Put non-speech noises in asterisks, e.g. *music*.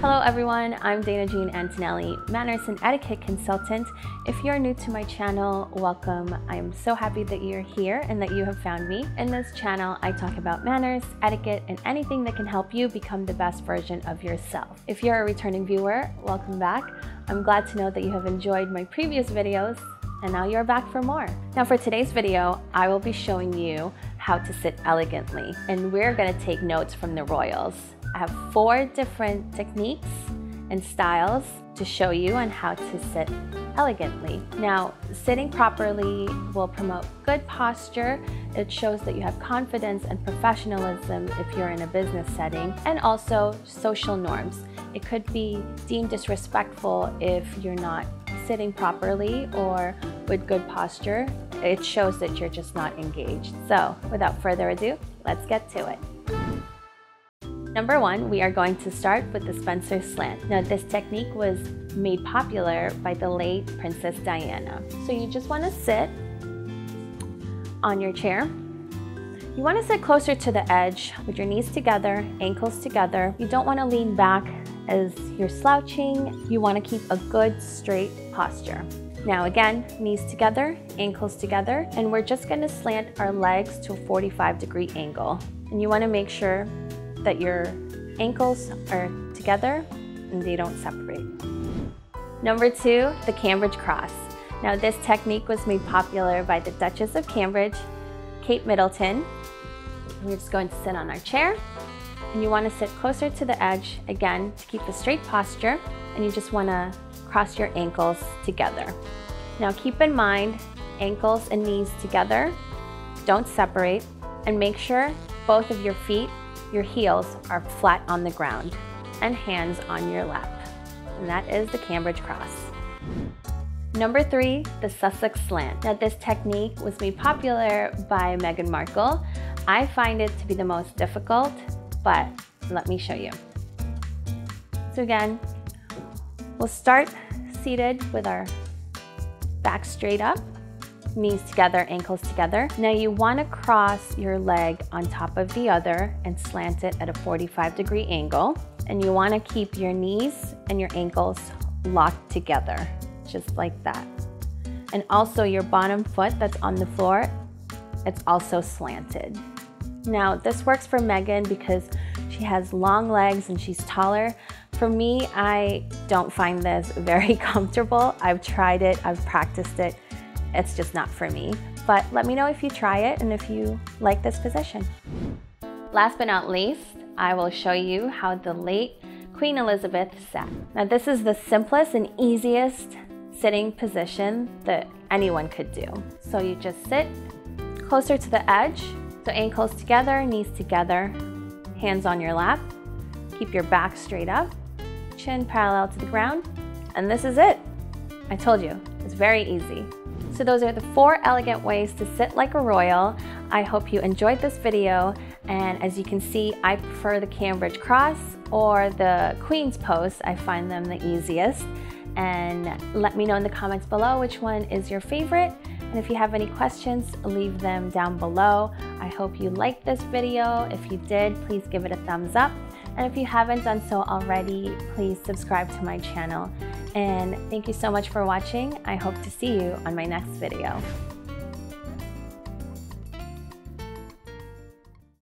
Hello everyone, I'm Daena Jeanne Antonelli, manners and etiquette consultant. If you're new to my channel, welcome. I'm so happy that you're here and that you have found me. In this channel, I talk about manners, etiquette, and anything that can help you become the best version of yourself. If you're a returning viewer, welcome back. I'm glad to know that you have enjoyed my previous videos and now you're back for more. Now for today's video, I will be showing you how to sit elegantly and we're gonna take notes from the royals. I have four different techniques and styles to show you on how to sit elegantly. Now, sitting properly will promote good posture. It shows that you have confidence and professionalism if you're in a business setting, and also social norms. It could be deemed disrespectful if you're not sitting properly or with good posture. It shows that you're just not engaged. So, without further ado, let's get to it. Number one, we are going to start with the Spencer slant. Now this technique was made popular by the late Princess Diana. So you just wanna sit on your chair. You wanna sit closer to the edge with your knees together, ankles together. You don't wanna lean back as you're slouching. You wanna keep a good straight posture. Now again, knees together, ankles together, and we're just gonna slant our legs to a 45 degree angle. And you wanna make sure that your ankles are together and they don't separate. Number two, the Cambridge cross. Now this technique was made popular by the Duchess of Cambridge, Kate Middleton. We're just going to sit on our chair and you want to sit closer to the edge again to keep a straight posture and you just want to cross your ankles together. Now keep in mind ankles and knees together, don't separate and make sure both of your feet your heels are flat on the ground and hands on your lap. And that is the Cambridge cross. Number three, the Sussex slant. Now this technique was made popular by Meghan Markle. I find it to be the most difficult, but let me show you. So again, we'll start seated with our back straight up knees together, ankles together. Now you wanna cross your leg on top of the other and slant it at a 45 degree angle. And you wanna keep your knees and your ankles locked together, just like that. And also your bottom foot that's on the floor, it's also slanted. Now this works for Meghan because she has long legs and she's taller. For me, I don't find this *laughs* very comfortable. I've tried it, I've practiced it, it's just not for me. But let me know if you try it and if you like this position. Last but not least, I will show you how the late Queen Elizabeth sat. Now this is the simplest and easiest sitting position that anyone could do. So you just sit closer to the edge, so ankles together, knees together, hands on your lap. Keep your back straight up, chin parallel to the ground, and this is it. I told you, it's very easy. So those are the four elegant ways to sit like a royal. I hope you enjoyed this video. And as you can see, I prefer the Cambridge cross or the Queen's Post. I find them the easiest. And let me know in the comments below which one is your favorite. And if you have any questions, leave them down below. I hope you liked this video. If you did, please give it a thumbs up. And if you haven't done so already, please subscribe to my channel. And thank you so much for watching. I hope to see you on my next video.